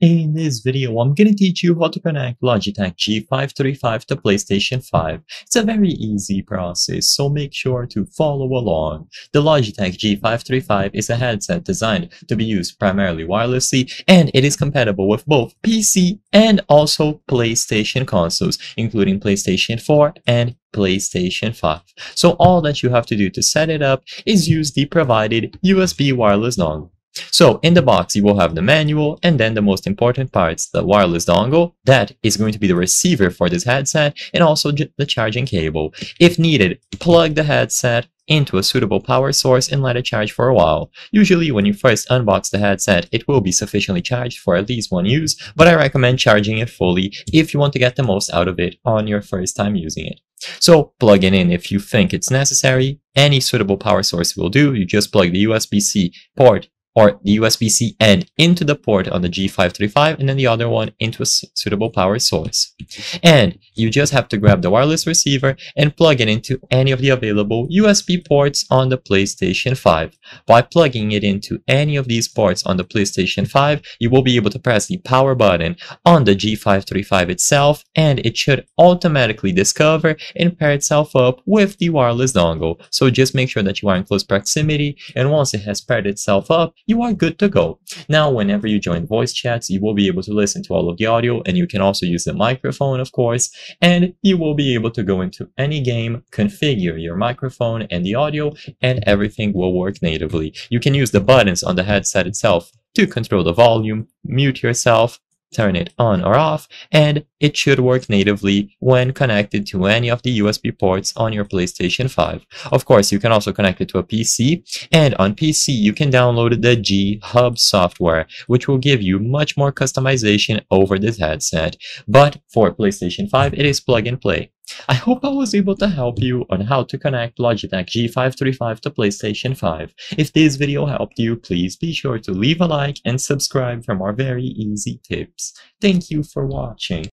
In this video, I'm to teach you how to connect Logitech G535 to PlayStation 5. It's a very easy process, so make sure to follow along. The Logitech G535 is a headset designed to be used primarily wirelessly, and it is compatible with both PC and also PlayStation consoles, including PlayStation 4 and PlayStation 5. So all that you have to do to set it up is use the provided USB wireless dongle. So in the box, you will have the manual and then the most important parts, the wireless dongle, that is going to be the receiver for this headset and also the charging cable. If needed, plug the headset into a suitable power source and let it charge for a while. Usually when you first unbox the headset, it will be sufficiently charged for at least one use, but I recommend charging it fully if you want to get the most out of it on your first time using it. So plug it in if you think it's necessary. Any suitable power source will do. You just plug the USB-C port or the USB-C end into the port on the G535 and then the other one into a suitable power source. And you just have to grab the wireless receiver and plug it into any of the available USB ports on the PlayStation 5. By plugging it into any of these ports on the PlayStation 5, you will be able to press the power button on the G535 itself and it should automatically discover and pair itself up with the wireless dongle. So just make sure that you are in close proximity and once it has paired itself up, you are good to go. Now, whenever you join voice chats, you will be able to listen to all of the audio and you can also use the microphone, of course, and you will be able to go into any game, configure your microphone and the audio, and everything will work natively. You can use the buttons on the headset itself to control the volume, mute yourself, turn it on or off, and it should work natively when connected to any of the USB ports on your PlayStation 5. Of course, you can also connect it to a PC, and on PC, you can download the G Hub software, which will give you much more customization over this headset. But for PlayStation 5, it is plug and play. I hope I was able to help you on how to connect Logitech G535 to PlayStation 5. If this video helped you, please be sure to leave a like and subscribe for more very easy tips. Thank you for watching.